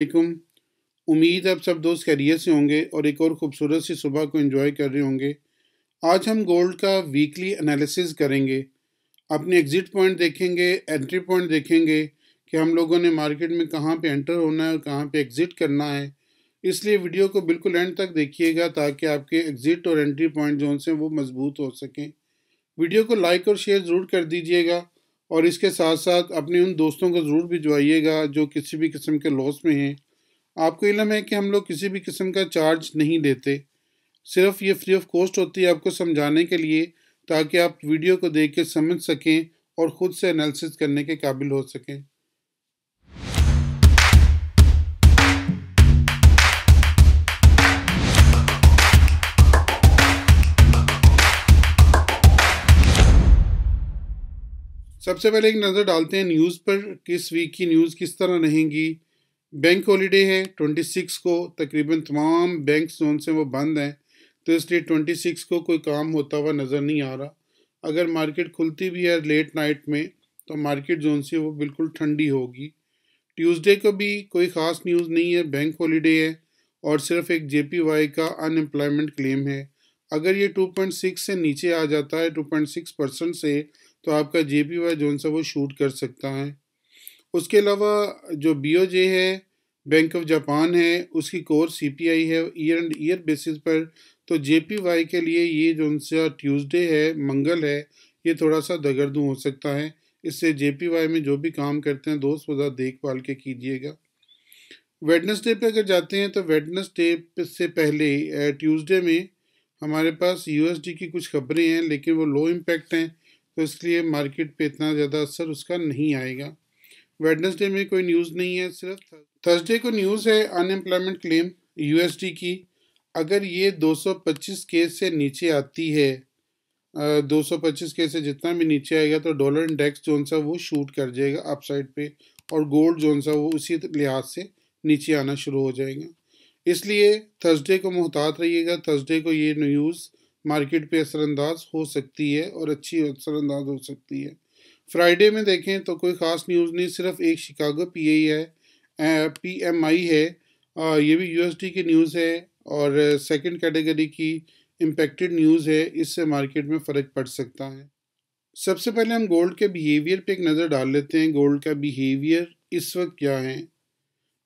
उम्मीद आप सब दोस्त खैरियत से होंगे और एक और ख़ूबसूरत सी सुबह को एंजॉय कर रहे होंगे। आज हम गोल्ड का वीकली एनालिसिस करेंगे। अपने एग्ज़िट पॉइंट देखेंगे एंट्री पॉइंट देखेंगे कि हम लोगों ने मार्केट में कहाँ पे एंटर होना है और कहाँ पे एग्ज़िट करना है। इसलिए वीडियो को बिल्कुल एंड तक देखिएगा ताकि आपके एग्ज़िट और एंट्री पॉइंट जो हैं वो मज़बूत हो सकें। वीडियो को लाइक और शेयर ज़रूर कर दीजिएगा। और इसके साथ साथ अपने उन दोस्तों को ज़रूर भिजवाइएगा जो किसी भी किस्म के लॉस में हैं। आपको इलम है कि हम लोग किसी भी किस्म का चार्ज नहीं लेते सिर्फ़ ये फ्री ऑफ़ कॉस्ट होती है आपको समझाने के लिए ताकि आप वीडियो को देख के समझ सकें और ख़ुद से एनालिसिस करने के काबिल हो सकें। सबसे पहले एक नज़र डालते हैं न्यूज़ पर किस वीक की न्यूज़ किस तरह रहेंगी। बैंक हॉलीडे है ट्वेंटी सिक्स को तकरीबन तमाम बैंक जोन से वो बंद हैं। तो इसलिए ट्वेंटी सिक्स को कोई काम होता हुआ नज़र नहीं आ रहा। अगर मार्केट खुलती भी है लेट नाइट में तो मार्केट जोन से वो बिल्कुल ठंडी होगी। ट्यूसडे को भी कोई ख़ास न्यूज़ नहीं है बैंक हॉलीडे है और सिर्फ़ एक जे पी वाई का अनएम्प्लॉयमेंट क्लेम है। अगर ये 2.6 से नीचे आ जाता है 2.6 परसेंट से तो आपका जे पी वाई जो सा वो शूट कर सकता है। उसके अलावा जो बी ओ जे है बैंक ऑफ़ जापान है, उसकी कोर सी पी आई है ईयर एंड ईयर बेसिस पर। तो जे पी वाई के लिए ये जो सा ट्यूसडे है, मंगल है, ये थोड़ा सा दगरदू हो सकता है। इससे जे पी वाई में जो भी काम करते हैं, दोस्त वजह देखभाल के कीजिएगा। वेडनेसडे पे अगर जाते हैं तो वेडनेसडे से पहले ट्यूसडे में हमारे पास यूएसडी की कुछ खबरें हैं, लेकिन वो लो इम्पैक्ट हैं। तो इसलिए मार्केट पे इतना ज़्यादा असर उसका नहीं आएगा। वेडनेसडे में कोई न्यूज़ नहीं है, सिर्फ़ थर्सडे को न्यूज़ है अनएम्प्लॉयमेंट क्लेम यूएसडी की। अगर ये 225 केस से नीचे आती है दो सौ पच्चीस के से जितना भी नीचे आएगा तो डॉलर इंडेक्स जोन सा वो शूट कर जाएगा अप साइड पे और गोल्ड जोन सा वो उसी लिहाज से नीचे आना शुरू हो जाएगा। इसलिए थर्सडे को मोहतात रहिएगा। थर्सडे को ये न्यूज़ मार्केट पे असरअंदाज हो सकती है और अच्छी असरअंदाज हो सकती है। फ्राइडे में देखें तो कोई ख़ास न्यूज़ नहीं सिर्फ़ एक शिकागो पी आई है पी एम आई है आ, ये भी यू एस डी की न्यूज़ है और सेकंड कैटेगरी की इम्पेक्टेड न्यूज़ है इससे मार्केट में फ़र्क पड़ सकता है। सबसे पहले हम गोल्ड के बिहेवियर पे एक नज़र डाल लेते हैं गोल्ड का बिहेवियर इस वक्त क्या है?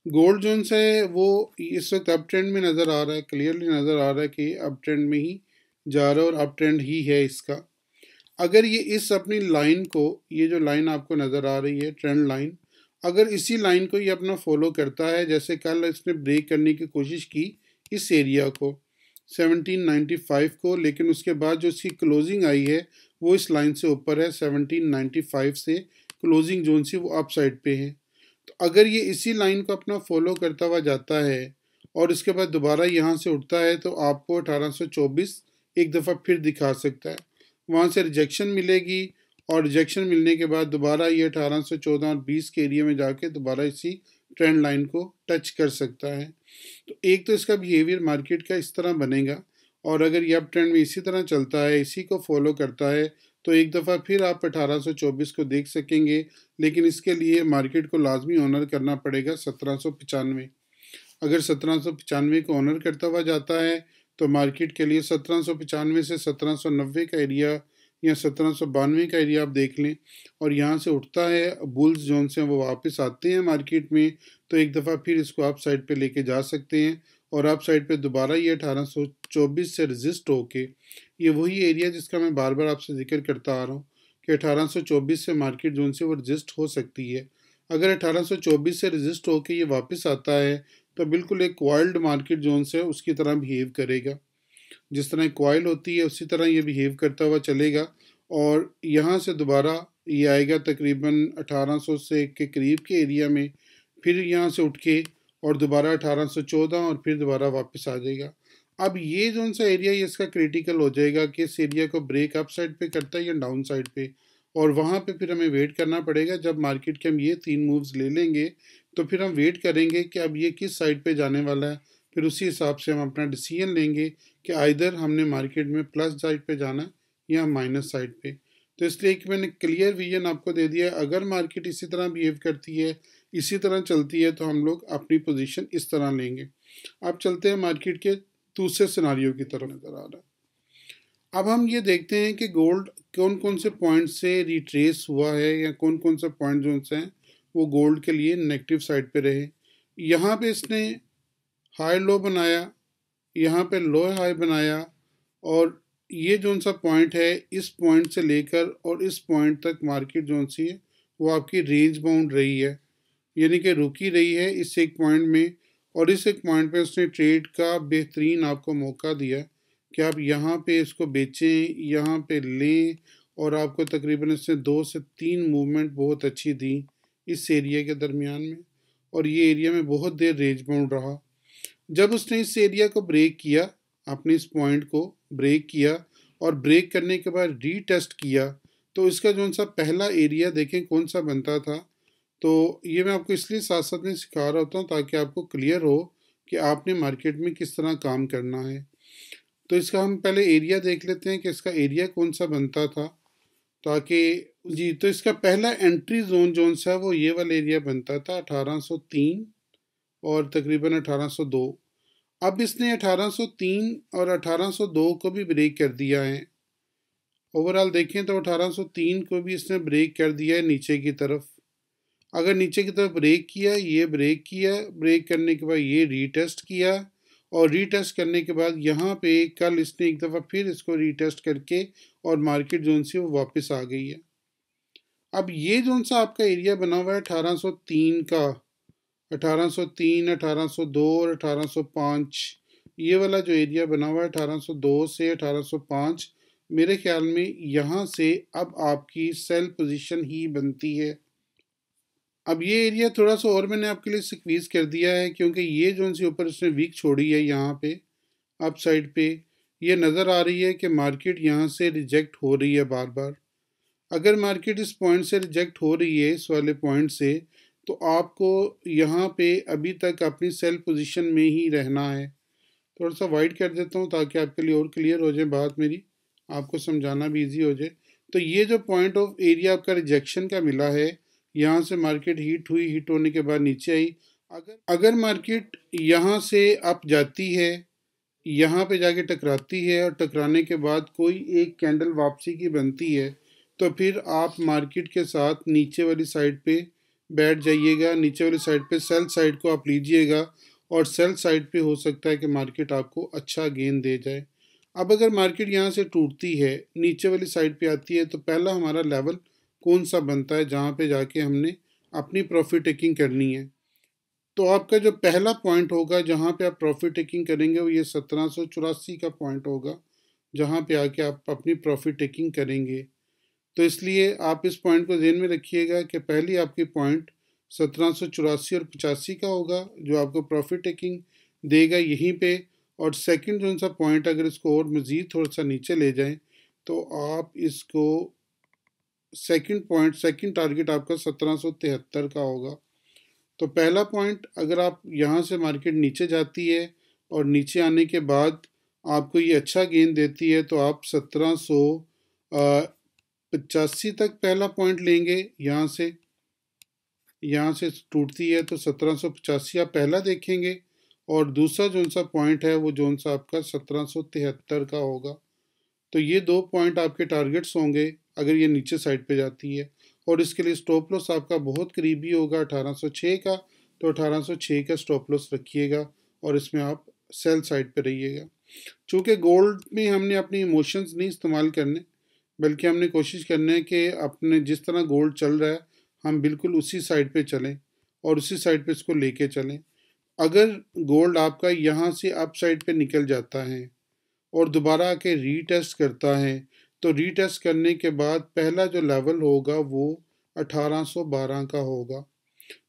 गोल्ड जोन से वो इस वक्त अप ट्रेंड में नज़र आ रहा है क्लियरली नज़र आ रहा है कि अप ट्रेंड में ही जा रहा है और अप ट्रेंड ही है इसका। अगर ये इस अपनी लाइन को, ये जो लाइन आपको नज़र आ रही है ट्रेंड लाइन अगर इसी लाइन को ये अपना फॉलो करता है, जैसे कल इसने ब्रेक करने की कोशिश की इस एरिया को 1795 को, लेकिन उसके बाद जो इसकी क्लोजिंग आई है, वो इस लाइन से ऊपर है 1795 से क्लोजिंग जोन सी वो अप साइड पे है। तो अगर ये इसी लाइन को अपना फॉलो करता हुआ जाता है और इसके बाद दोबारा यहाँ से उठता है तो आपको 1824 एक दफ़ा फिर दिखा सकता है। वहाँ से रिजेक्शन मिलेगी और रिजेक्शन मिलने के बाद दोबारा ये अठारह सौ चौदह और बीस के एरिया में जाके दोबारा इसी ट्रेंड लाइन को टच कर सकता है। तो एक तो इसका बिहेवियर मार्केट का इस तरह बनेगा और अगर ये अब ट्रेंड में इसी तरह चलता है, इसी को फॉलो करता है तो एक दफ़ा फिर आप 1824 को देख सकेंगे, लेकिन इसके लिए मार्केट को लाजमी ऑनर करना पड़ेगा सत्रह सौ पचानवे। अगर सत्रह सौ पचानवे को ऑनर करता हुआ जाता है तो मार्केट के लिए सत्रह सौ पचानवे से सत्रह सौ नब्बे का एरिया या सत्रह सौ बानवे का एरिया आप देख लें और यहाँ से उठता है, बुल्स जोन से वो वापस आते हैं मार्केट में तो एक दफ़ा फिर इसको आप साइड पे लेके जा सकते हैं और आप साइड पे दोबारा ये अठारह सौ चौबीस से रजिस्ट होके, ये वही एरिया जिसका मैं बार बार आपसे ज़िक्र करता आ रहा हूँ कि अठारह सौ चौबीस से मार्केट जोन से वो रजिस्ट हो सकती है। अगर अठारह सौ चौबीस से रजिस्ट होके ये वापस आता है तो बिल्कुल एक वाइल्ड मार्केट जोन से उसकी तरह बिहेव करेगा। जिस तरह कॉयल होती है, उसी तरह ये बिहेव करता हुआ चलेगा और यहाँ से दोबारा ये आएगा तकरीबन 1800 से के करीब के एरिया में, फिर यहाँ से उठ के और दोबारा 1814 और फिर दोबारा वापस आ जाएगा। अब ये जो सा एरिया ये इसका क्रिटिकल हो जाएगा कि इस एरिया को ब्रेक अप साइड पे करता है या डाउन साइड पे। और वहाँ पे फिर हमें वेट करना पड़ेगा जब मार्केट के हम ये तीन मूव्स ले लेंगे तो फिर हम वेट करेंगे कि अब ये किस साइड पे जाने वाला है। फिर उसी हिसाब से हम अपना डिसीज़न लेंगे कि आइधर हमने मार्केट में प्लस साइड पे जाना है या माइनस साइड पे। तो इसलिए कि मैंने क्लियर विजन आपको दे दिया है। अगर मार्केट इसी तरह बिहेव करती है इसी तरह चलती है तो हम लोग अपनी पोजीशन इस तरह लेंगे। अब चलते हैं मार्केट के दूसरे सिनारियों की तरफ़। नज़र आ रहा है। अब हम ये देखते हैं कि गोल्ड कौन कौन से पॉइंट से रिट्रेस हुआ है या कौन कौन से पॉइंट जो हैं। वो गोल्ड के लिए नेगेटिव साइड पे रहे। यहाँ पे इसने हाई लो बनाया, यहाँ पे लो हाई बनाया और ये जो सा पॉइंट है, इस पॉइंट से लेकर और इस पॉइंट तक मार्केट जो सी है, वो आपकी रेंज बाउंड रही है। यानी कि रुकी रही है इस एक पॉइंट में और इस एक पॉइंट पे उसने ट्रेड का बेहतरीन आपको मौका दिया कि आप यहाँ पे इसको बेचें, यहाँ पे लें और आपको तकरीबन इसने दो से तीन मूवमेंट बहुत अच्छी दी। इस एरिया के दरमियान में, और ये एरिया में बहुत देर रेंज बाउंड रहा। जब उसने इस एरिया को ब्रेक किया, अपने इस पॉइंट को ब्रेक किया और ब्रेक करने के बाद रीटेस्ट किया तो इसका जो सा पहला एरिया देखें कौन सा बनता था तो ये मैं आपको इसलिए साथ साथ में सिखा रहा होता हूँ ताकि आपको क्लियर हो कि आपने मार्केट में किस तरह काम करना है। तो इसका हम पहले एरिया देख लेते हैं कि इसका एरिया कौन सा बनता था, ताकि जी तो इसका पहला एंट्री जोन जो सा वो ये वाला एरिया बनता था 1803 और तकरीबन 1802 अब इसने 1803 और 1802 को भी ब्रेक कर दिया है। ओवरऑल देखें तो 1803 को भी इसने ब्रेक कर दिया है नीचे की तरफ़। अगर नीचे की तरफ़ ब्रेक किया, ये ब्रेक किया ब्रेक करने के बाद ये रीटेस्ट किया और रीटेस्ट करने के बाद यहाँ पे कल इसने एक दफ़ा फिर इसको रीटेस्ट करके और मार्केट जोन से वो वापस आ गई है। अब ये जोन सा आपका एरिया बना हुआ है 1803 का 1803, 1802 और 1805 ये वाला जो एरिया बना हुआ है 1802 से 1805 मेरे ख्याल में यहाँ से अब आपकी सेल पोजीशन ही बनती है। अब ये एरिया थोड़ा सा और मैंने आपके लिए सिक्वीज कर दिया है क्योंकि ये जो सी ऊपर उसने वीक छोड़ी है यहाँ पे अप साइड पे ये नज़र आ रही है कि मार्केट यहाँ से रिजेक्ट हो रही है बार बार अगर मार्केट इस पॉइंट से रिजेक्ट हो रही है, इस वाले पॉइंट से तो आपको यहाँ पे अभी तक अपनी सेल पोजीशन में ही रहना है। थोड़ा सा वाइड कर देता हूँ ताकि आपके लिए और क्लियर हो जाए बात मेरी, आपको समझाना भी इजी हो जाए। तो ये जो पॉइंट ऑफ़ एरिया आपका रिजेक्शन का मिला है, यहाँ से मार्केट हीट हुई हीट होने के बाद नीचे आई। अगर अगर मार्केट यहाँ से अप जाती है, यहाँ पे जाके टकराती है और टकराने के बाद कोई एक कैंडल वापसी की बनती है तो फिर आप मार्केट के साथ नीचे वाली साइड पे बैठ जाइएगा। नीचे वाली साइड पे सेल साइड को आप लीजिएगा और सेल साइड पे हो सकता है कि मार्केट आपको अच्छा गेन दे जाए। अब अगर मार्केट यहाँ से टूटती है, नीचे वाली साइड पे आती है तो पहला हमारा लेवल कौन सा बनता है जहाँ पे जाके हमने अपनी प्रॉफिट टेकिंग करनी है? तो आपका जो पहला पॉइंट होगा जहाँ पे आप प्रॉफिट टेकिंग करेंगे वो ये सत्रह सौ चौरासी का पॉइंट होगा, जहाँ पे आके आप अपनी प्रॉफिट टेकिंग करेंगे। तो इसलिए आप इस पॉइंट को जहन में रखिएगा कि पहली आपकी पॉइंट सत्रह सौ चौरासी और पचासी का होगा, जो आपको प्रॉफिट टेकिंग देगा यहीं पे। और सेकंड जो सा पॉइंट अगर इसको और मज़ीद थोड़ा सा नीचे ले जाएँ तो आप इसको सेकंड पॉइंट सेकंड टारगेट आपका सत्रह सौ तिहत्तर का होगा। तो पहला पॉइंट अगर आप यहाँ से मार्केट नीचे जाती है और नीचे आने के बाद आपको ये अच्छा गेंद देती है तो आप सत्रह सौ पचासी तक पहला पॉइंट लेंगे, यहाँ से यहाँ से टूटती है तो सत्रह सौ पचासी आप पहला देखेंगे और दूसरा जो सा पॉइंट है वो जो सा आपका सत्रह सौ तिहत्तर का होगा। तो ये दो पॉइंट आपके टारगेट्स होंगे, अगर ये नीचे साइड पे जाती है। और इसके लिए स्टॉप लॉस आपका बहुत करीबी होगा 1806 का तो 1806 का स्टॉप लॉस रखिएगा और इसमें आप सेल साइड पे रहिएगा। चूँकि गोल्ड में हमने अपनी इमोशंस नहीं इस्तेमाल करने बल्कि हमने कोशिश करना है कि अपने जिस तरह गोल्ड चल रहा है, हम बिल्कुल उसी साइड पे चलें और उसी साइड पे इसको लेके चलें। अगर गोल्ड आपका यहाँ से अप साइड पे निकल जाता है और दोबारा आके रीटेस्ट करता है तो रीटेस्ट करने के बाद पहला जो लेवल होगा वो 1812 का होगा।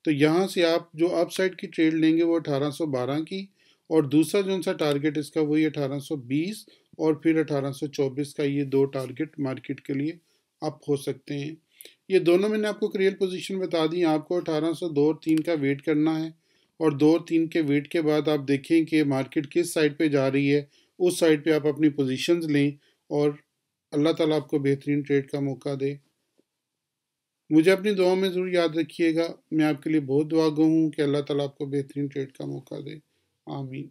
तो यहाँ से आप जो अप साइड की ट्रेड लेंगे वो 1812 की और दूसरा जो सा टारगेट इसका वही 1820 और फिर 1824 का ये दो टारगेट मार्केट के लिए अप हो सकते हैं। ये दोनों मैंने आपको क्रियल पोजीशन बता दी। आपको अठारह सौ दो और तीन का वेट करना है और दो और तीन के वेट के बाद आप देखें कि मार्केट किस साइड पे जा रही है। उस साइड पे आप अपनी पोजीशंस लें और अल्लाह ताला आपको बेहतरीन ट्रेड का मौका दे। मुझे अपनी दुआ में ज़रूर याद रखिएगा। मैं आपके लिए बहुत दुआ गो हूँ कि अल्लाह ताला आपको बेहतरीन ट्रेड का मौका दे। आमीन।